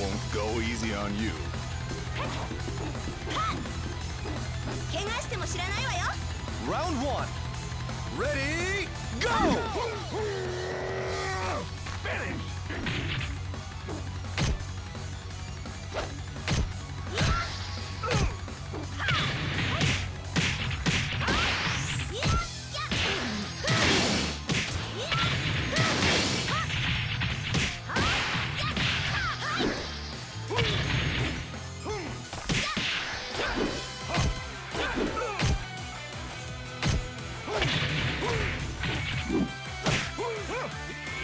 won't go easy on you. 怪我しても知らないわよ Round one. Ready, go!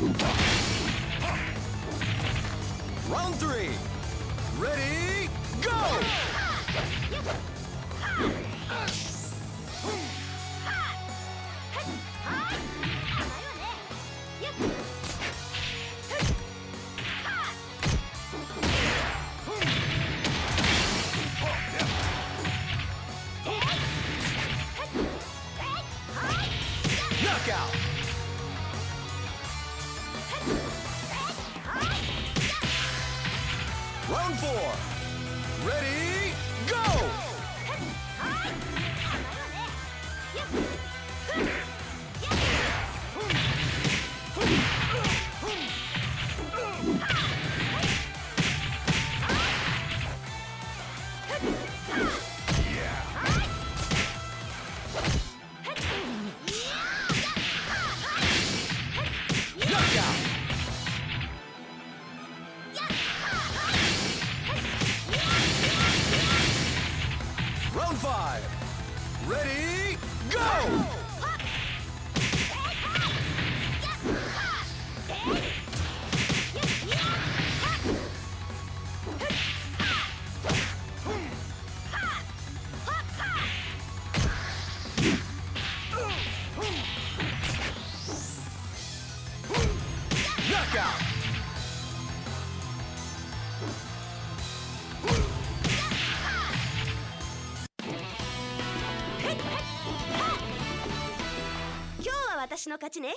Round three. Ready, go! Knockout! Round four. Round five. Ready, go! 私の勝ちね。